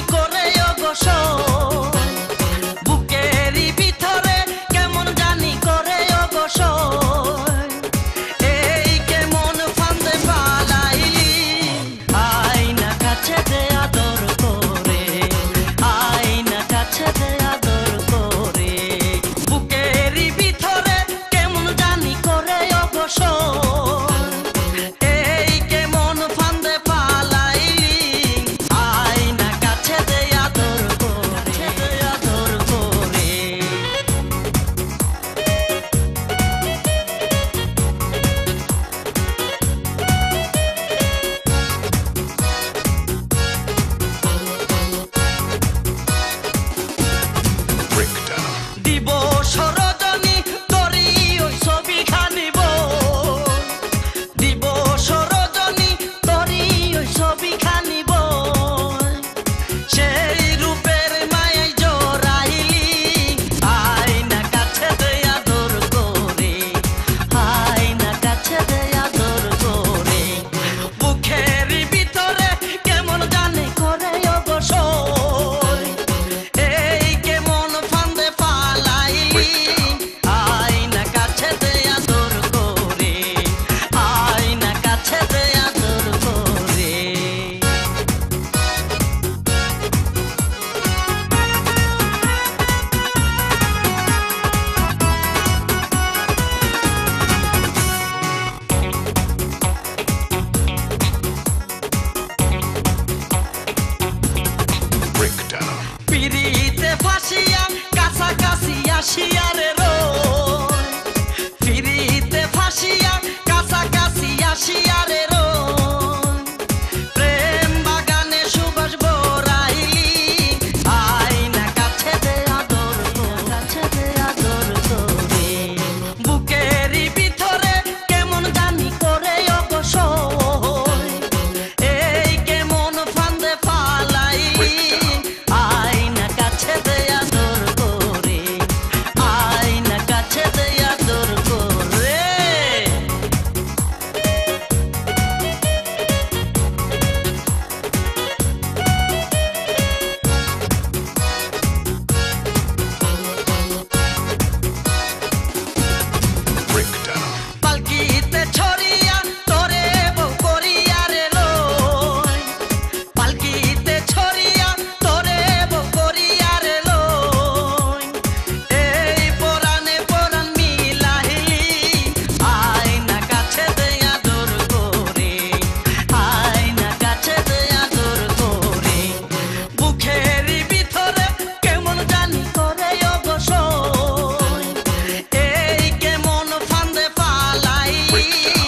mi corazón. আসিয়া রে Ой,